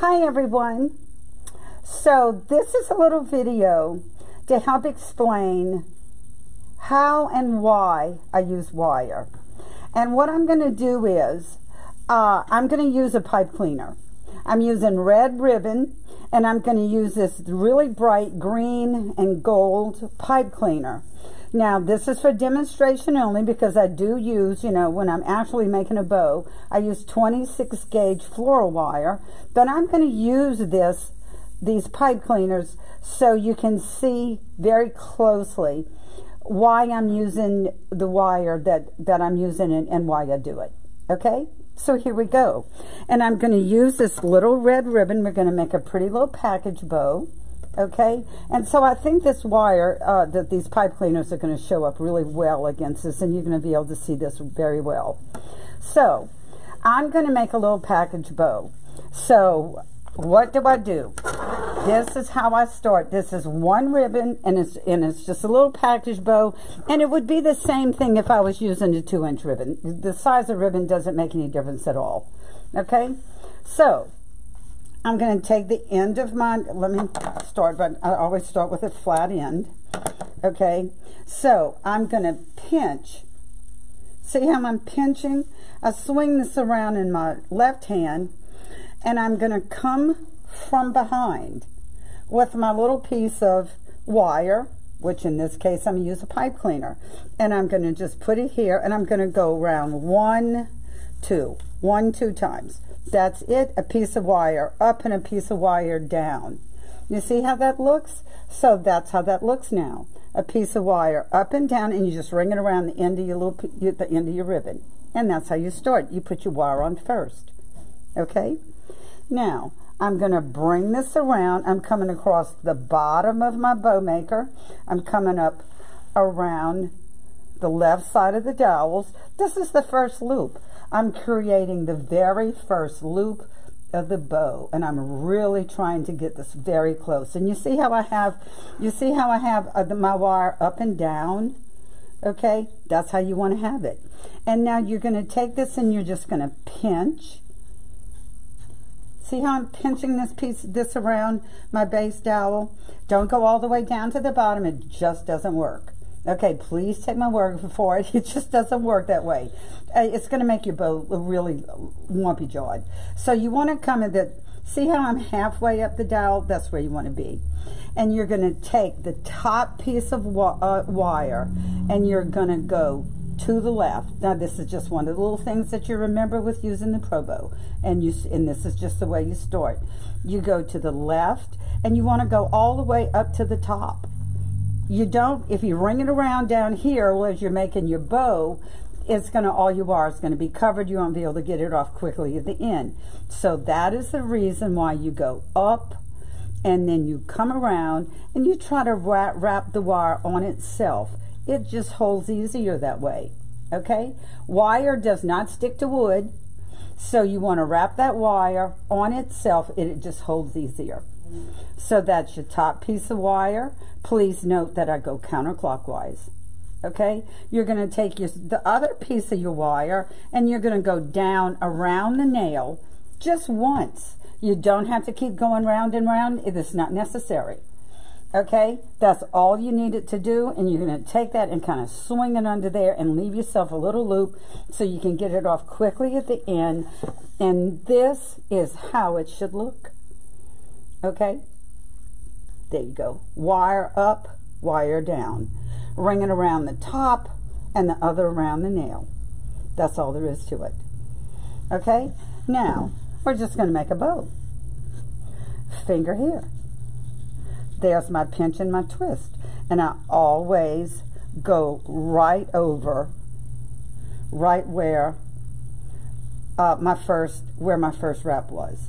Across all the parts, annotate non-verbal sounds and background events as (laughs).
Hi everyone. So this is a little video to help explain how and why I use wire. And what I'm going to do is uh, I'm going to use a pipe cleaner. I'm using red ribbon and I'm going to use this really bright green and gold pipe cleaner. Now, this is for demonstration only because I do use, you know, when I'm actually making a bow, I use 26 gauge floral wire, but I'm going to use this, these pipe cleaners, so you can see very closely why I'm using the wire that, that I'm using and, and why I do it. Okay? So here we go. And I'm going to use this little red ribbon. We're going to make a pretty little package bow okay? And so I think this wire, uh, that these pipe cleaners are going to show up really well against this, and you're going to be able to see this very well. So I'm going to make a little package bow. So what do I do? This is how I start. This is one ribbon, and it's, and it's just a little package bow, and it would be the same thing if I was using a two-inch ribbon. The size of ribbon doesn't make any difference at all, okay? So I'm going to take the end of my, let me start, but I always start with a flat end. Okay, so I'm going to pinch. See how I'm pinching? I swing this around in my left hand, and I'm going to come from behind with my little piece of wire, which in this case I'm going to use a pipe cleaner. And I'm going to just put it here, and I'm going to go around one, two, one, two times. That's it, a piece of wire up and a piece of wire down. You see how that looks? So that's how that looks now. A piece of wire up and down, and you just ring it around the end of your little, the end of your ribbon. And that's how you start. You put your wire on first. Okay? Now, I'm going to bring this around. I'm coming across the bottom of my bow maker. I'm coming up around the left side of the dowels. This is the first loop. I'm creating the very first loop of the bow and I'm really trying to get this very close. And you see how I have you see how I have uh, my wire up and down? Okay? That's how you want to have it. And now you're going to take this and you're just going to pinch. See how I'm pinching this piece this around my base dowel? Don't go all the way down to the bottom. It just doesn't work Okay, please take my word for it. (laughs) It just doesn't work that way. Uh, it's going to make your bow really lumpy jawed. So you want to come in the, see how I'm halfway up the dowel? That's where you want to be. And you're going to take the top piece of uh, wire and you're going to go to the left. Now this is just one of the little things that you remember with using the Pro Bow. And, you, and this is just the way you start. You go to the left and you want to go all the way up to the top you don't, if you ring it around down here as you're making your bow, it's going to, all your wire is going to be covered. You won't be able to get it off quickly at the end. So that is the reason why you go up and then you come around and you try to wrap, wrap the wire on itself. It just holds easier that way. Okay? Wire does not stick to wood. So you want to wrap that wire on itself. It, it just holds easier. So that's your top piece of wire. Please note that I go counterclockwise. Okay, you're going to take your, the other piece of your wire and you're going to go down around the nail just once. You don't have to keep going round and round. It is not necessary. Okay, that's all you need it to do, and you're going to take that and kind of swing it under there and leave yourself a little loop so you can get it off quickly at the end. And this is how it should look. Okay, there you go. Wire up, wire down. Ring it around the top and the other around the nail. That's all there is to it. Okay? Now, we're just going to make a bow. Finger here. There's my pinch and my twist. And I always go right over, right where uh, my first, where my first wrap was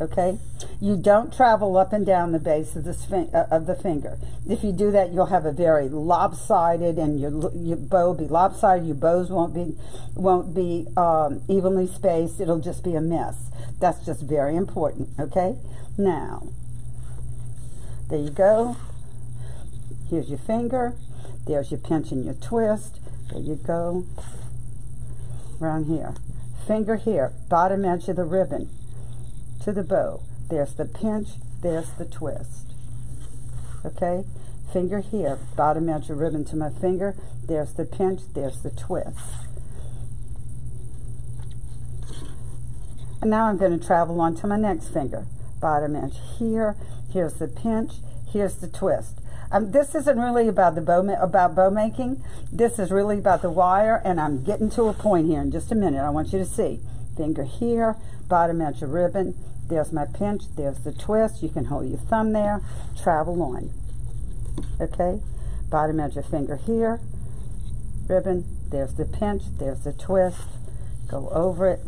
okay? You don't travel up and down the base of the, uh, of the finger. If you do that, you'll have a very lopsided, and your, your bow will be lopsided. Your bows won't be, won't be um, evenly spaced. It'll just be a mess. That's just very important, okay? Now, there you go. Here's your finger. There's your pinch and your twist. There you go. Around here. Finger here, bottom edge of the ribbon to the bow. There's the pinch, there's the twist. Okay? Finger here, bottom edge of ribbon to my finger. There's the pinch, there's the twist. And now I'm going to travel on to my next finger. Bottom edge here, here's the pinch, here's the twist. Um, this isn't really about the bow about bow making. This is really about the wire, and I'm getting to a point here in just a minute. I want you to see. Finger here, bottom edge of ribbon. There's my pinch. There's the twist. You can hold your thumb there. Travel on. Okay? Bottom edge of finger here. Ribbon. There's the pinch. There's the twist. Go over it.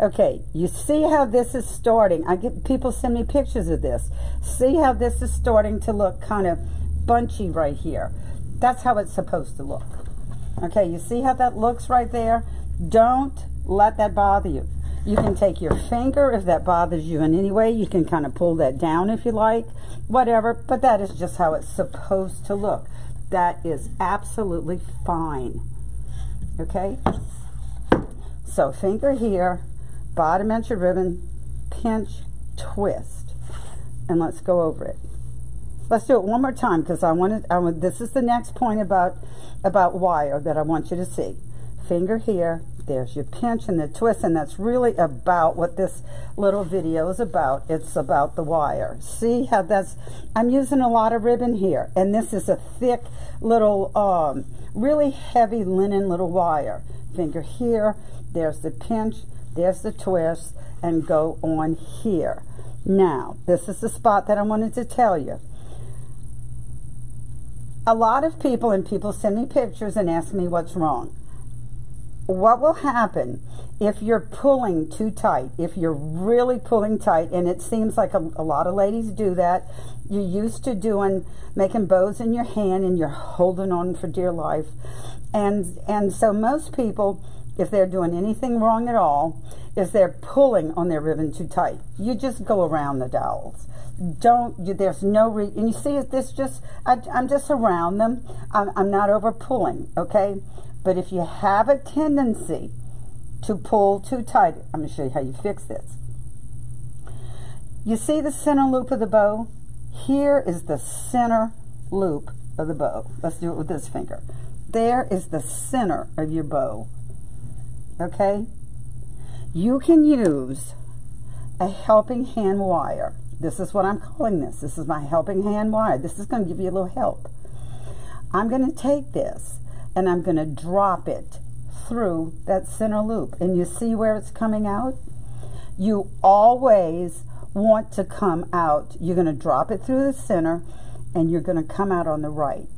Okay, you see how this is starting. I get people send me pictures of this. See how this is starting to look kind of bunchy right here. That's how it's supposed to look. Okay, you see how that looks right there? Don't let that bother you. You can take your finger if that bothers you in any way. You can kind of pull that down if you like, whatever. But that is just how it's supposed to look. That is absolutely fine. Okay? So finger here, bottom edge of ribbon, pinch, twist. And let's go over it. Let's do it one more time because I want to, I want, this is the next point about, about wire that I want you to see. Finger here, there's your pinch and the twist, and that's really about what this little video is about. It's about the wire. See how that's, I'm using a lot of ribbon here, and this is a thick little, um, really heavy linen little wire. Finger here, there's the pinch, there's the twist, and go on here. Now, this is the spot that I wanted to tell you. A lot of people, and people send me pictures and ask me what's wrong. What will happen if you're pulling too tight, if you're really pulling tight, and it seems like a, a lot of ladies do that, you're used to doing, making bows in your hand and you're holding on for dear life. And, and so most people, if they're doing anything wrong at all, is they're pulling on their ribbon too tight. You just go around the dowels. Don't, you, there's no re, and you see this just, I, am just around them. I'm, I'm not over pulling, okay? But if you have a tendency to pull too tight, I'm going to show you how you fix this. You see the center loop of the bow? Here is the center loop of the bow. Let's do it with this finger. There is the center of your bow okay? You can use a helping hand wire. This is what I'm calling this. This is my helping hand wire. This is going to give you a little help. I'm going to take this and I'm going to drop it through that center loop. And you see where it's coming out? You always want to come out. You're going to drop it through the center and you're going to come out on the right.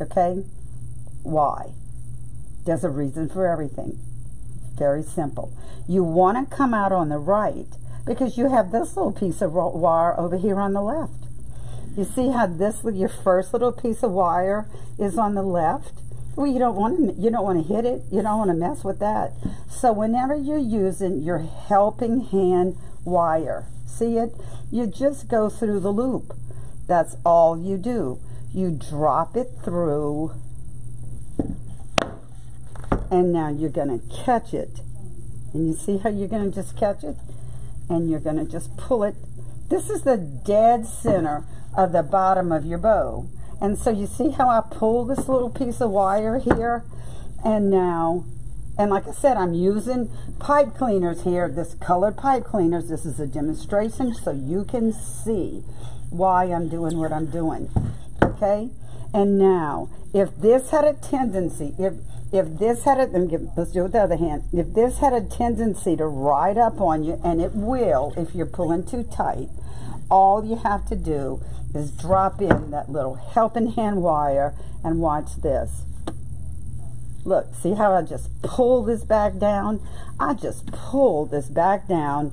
Okay? Why? There's a reason for everything. Very simple. You want to come out on the right because you have this little piece of wire over here on the left. You see how this, your first little piece of wire is on the left? Well, you don't want to, you don't want to hit it. You don't want to mess with that. So whenever you're using your helping hand wire, see it? You just go through the loop. That's all you do. You drop it through and now you're going to catch it. And you see how you're going to just catch it? And you're going to just pull it. This is the dead center of the bottom of your bow. And so you see how I pull this little piece of wire here? And now, and like I said, I'm using pipe cleaners here, this colored pipe cleaners. This is a demonstration so you can see why I'm doing what I'm doing. Okay? And now, if this had a tendency, if if this had a, let's do it with the other hand. If this had a tendency to ride up on you, and it will if you're pulling too tight, all you have to do is drop in that little helping hand wire and watch this. Look, see how I just pull this back down? I just pull this back down,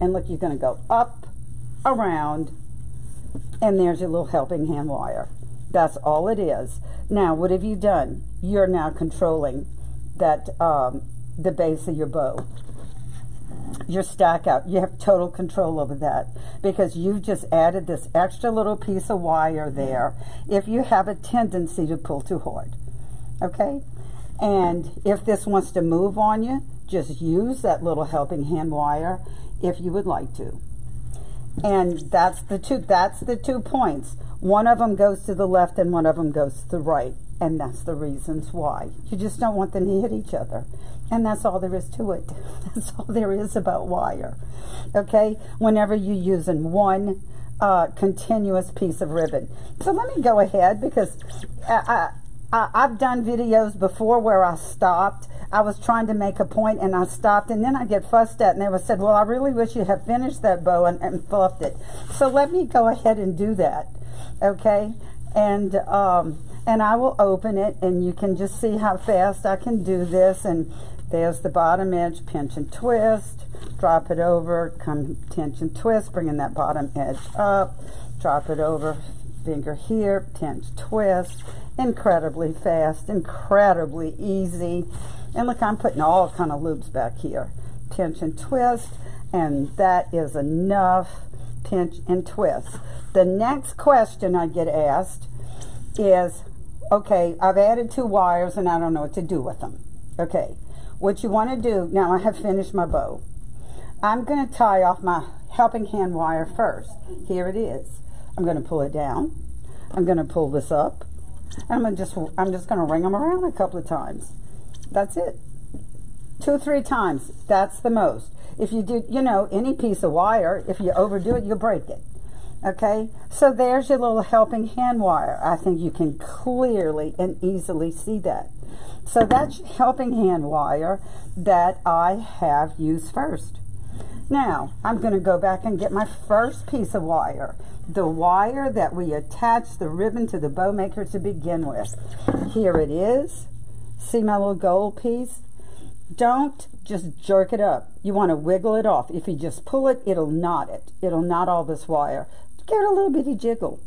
and look, you're going to go up, around, and there's your little helping hand wire. That's all it is. Now, what have you done? You're now controlling that um, the base of your bow. Your stack out. You have total control over that because you've just added this extra little piece of wire there if you have a tendency to pull too hard. Okay? And if this wants to move on you, just use that little helping hand wire if you would like to. And that's the two that's the two points. One of them goes to the left and one of them goes to the right. And that's the reasons why. You just don't want them to hit each other. And that's all there is to it. (laughs) That's all there is about wire. Okay? Whenever you're using one uh, continuous piece of ribbon. So let me go ahead because I, I, I've done videos before where I stopped. I was trying to make a point and I stopped and then I get fussed at and they was said, well, I really wish you had finished that bow and, and fluffed it. So let me go ahead and do that. Okay? And, um, and I will open it and you can just see how fast I can do this. And there's the bottom edge pinch and twist drop it over come and twist bringing that bottom edge up drop it over finger here pinch twist. Incredibly fast incredibly easy. And look I'm putting all kind of loops back here. Pinch and twist and that is enough pinch and twist. The next question I get asked is okay, I've added two wires and I don't know what to do with them. Okay, what you want to do, now I have finished my bow. I'm going to tie off my helping hand wire first. Here it is. I'm going to pull it down. I'm going to pull this up. I'm going to just I'm just going to ring them around a couple of times. That's it. Two or three times. That's the most. If you do, you know, any piece of wire, if you overdo it, you'll break it. Okay, so there's your little helping hand wire. I think you can clearly and easily see that. So that's helping hand wire that I have used first. Now, I'm going to go back and get my first piece of wire. The wire that we attach the ribbon to the bow maker to begin with. Here it is. See my little gold piece? Don't just jerk it up. You want to wiggle it off. If you just pull it, it'll knot it. It'll knot all this wire give it a little bitty jiggle.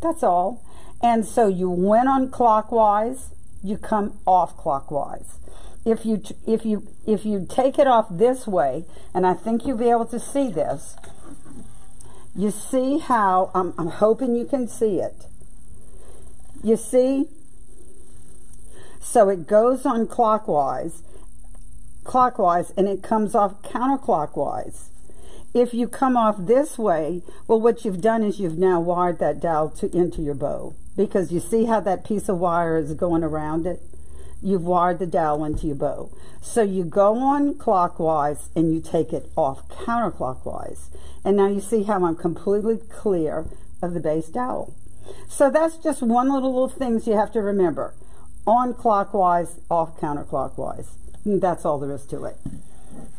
That's all. And so you went on clockwise, you come off clockwise. If you if you if you take it off this way, and I think you'll be able to see this, you see how I'm, I'm hoping you can see it. You see? So it goes on clockwise, clockwise, and it comes off counterclockwise. If you come off this way, well, what you've done is you've now wired that dowel to, into your bow. Because you see how that piece of wire is going around it? You've wired the dowel into your bow. So you go on clockwise and you take it off counterclockwise. And now you see how I'm completely clear of the base dowel. So that's just one little, little you have to remember. On clockwise, off counterclockwise. That's all there is to it.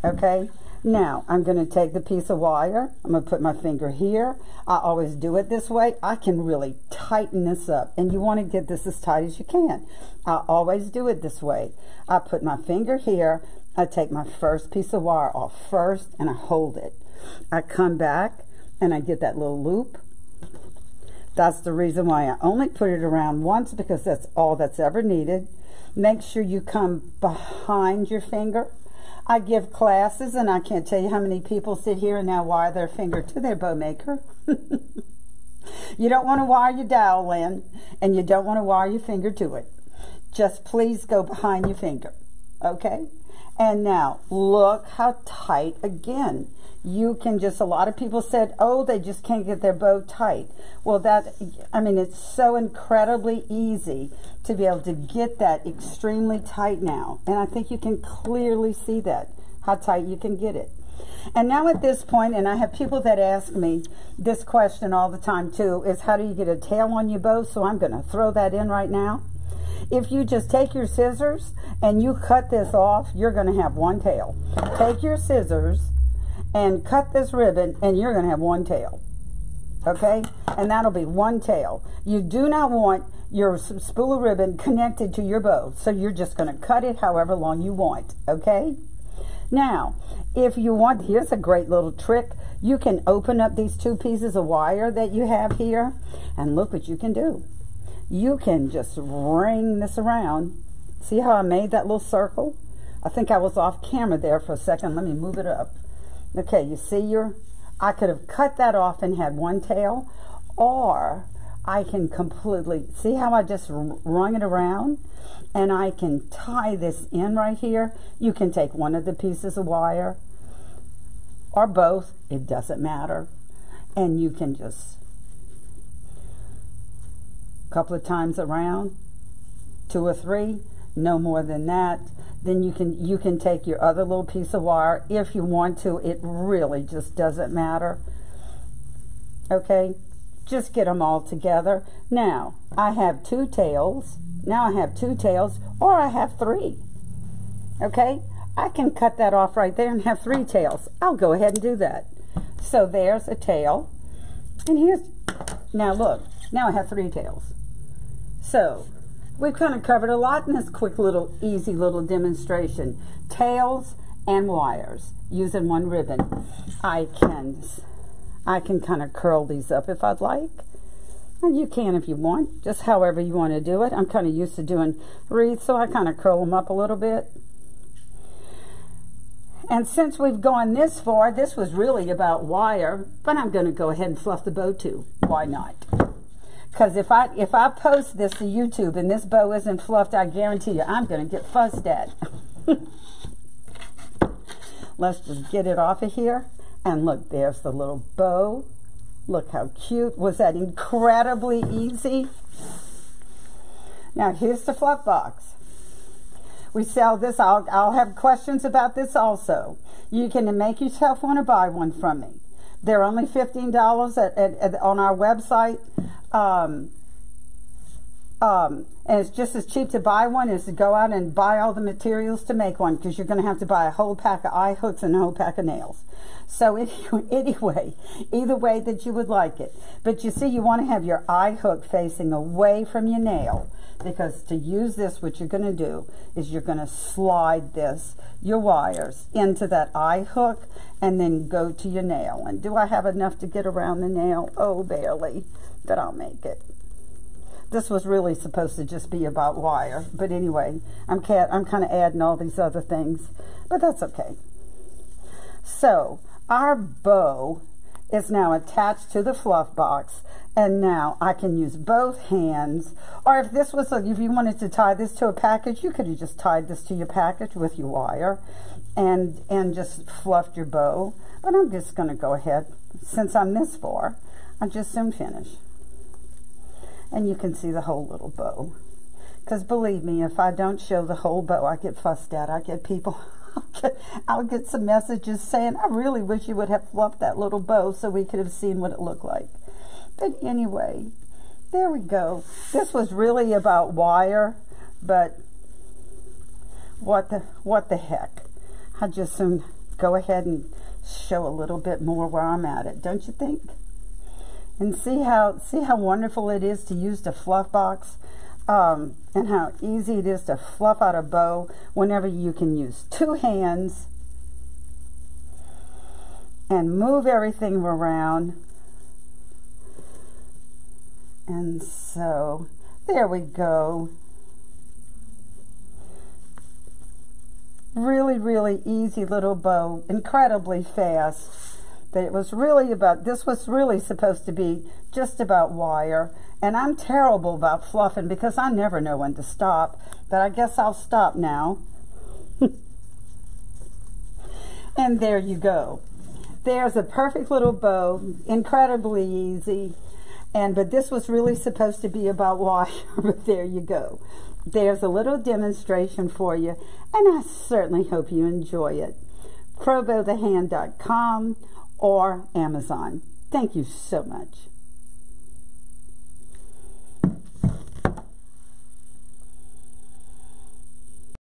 Okay? Now, I'm going to take the piece of wire. I'm going to put my finger here. I always do it this way. I can really tighten this up. And you want to get this as tight as you can. I always do it this way. I put my finger here. I take my first piece of wire off first and I hold it. I come back and I get that little loop. That's the reason why I only put it around once because that's all that's ever needed. Make sure you come behind your finger I give classes, and I can't tell you how many people sit here and now wire their finger to their bow maker. (laughs) you don't want to wire your dowel in, and you don't want to wire your finger to it. Just please go behind your finger, okay? And now, look how tight, again, you can just, a lot of people said, oh, they just can't get their bow tight. Well, that, I mean, it's so incredibly easy to be able to get that extremely tight now. And I think you can clearly see that, how tight you can get it. And now at this point, and I have people that ask me this question all the time too, is how do you get a tail on your bow? So I'm going to throw that in right now. If you just take your scissors and you cut this off, you're going to have one tail. Take your scissors and cut this ribbon and you're going to have one tail. Okay? And that'll be one tail. You do not want your spool of ribbon connected to your bow. So you're just going to cut it however long you want. Okay? Now, if you want, here's a great little trick. You can open up these two pieces of wire that you have here and look what you can do you can just ring this around. See how I made that little circle? I think I was off camera there for a second. Let me move it up. Okay, you see your, I could have cut that off and had one tail, or I can completely, see how I just rung it around? And I can tie this in right here. You can take one of the pieces of wire or both, it doesn't matter. And you can just a couple of times around, two or three, no more than that. Then you can you can take your other little piece of wire if you want to. It really just doesn't matter. Okay, just get them all together. Now, I have two tails. Now I have two tails, or I have three. Okay, I can cut that off right there and have three tails. I'll go ahead and do that. So there's a tail. And here's, now look, now I have three tails. So we've kind of covered a lot in this quick little, easy little demonstration. Tails and wires using one ribbon. I can I can kind of curl these up if I'd like. And you can if you want, just however you want to do it. I'm kind of used to doing wreaths, so I kind of curl them up a little bit. And since we've gone this far, this was really about wire, but I'm going to go ahead and fluff the bow too. Why not? Because if I if I post this to YouTube and this bow isn't fluffed, I guarantee you I'm going to get fussed at. (laughs) Let's just get it off of here. And look, there's the little bow. Look how cute. Was that incredibly easy? Now here's the fluff box. We sell this. I'll, I'll have questions about this also. You can make yourself want to buy one from me. They're only $15 at, at, at, on our website. Um, um, and it's just as cheap to buy one as to go out and buy all the materials to make one because you're going to have to buy a whole pack of eye hooks and a whole pack of nails. So (laughs) anyway, either way that you would like it. But you see, you want to have your eye hook facing away from your nail because to use this, what you're going to do is you're going to slide this, your wires, into that eye hook and then go to your nail. And do I have enough to get around the nail? Oh, barely, but I'll make it. This was really supposed to just be about wire. But anyway, I'm, cat I'm kind of adding all these other things. But that's okay. So, our bow is now attached to the fluff box. And now I can use both hands. Or if this was, a, if you wanted to tie this to a package, you could have just tied this to your package with your wire and, and just fluffed your bow. But I'm just going to go ahead, since I'm this far, I'll just soon finish and you can see the whole little bow. Because believe me, if I don't show the whole bow, I get fussed at. I get people, (laughs) I'll get, I'll get some messages saying, I really wish you would have fluffed that little bow so we could have seen what it looked like. But anyway, there we go. This was really about wire, but what the, what the heck. I just soon go ahead and show a little bit more where I'm at it, don't you think? And see how see how wonderful it is to use the fluff box um, and how easy it is to fluff out a bow whenever you can use two hands and move everything around. And so there we go. Really, really easy little bow, incredibly fast that it was really about, this was really supposed to be just about wire. And I'm terrible about fluffing because I never know when to stop. But I guess I'll stop now. (laughs) and there you go. There's a perfect little bow, incredibly easy. And but this was really supposed to be about (laughs) wire, but there you go. There's a little demonstration for you, and I certainly hope you enjoy it. ProBowTheHand.com or Amazon. Thank you so much.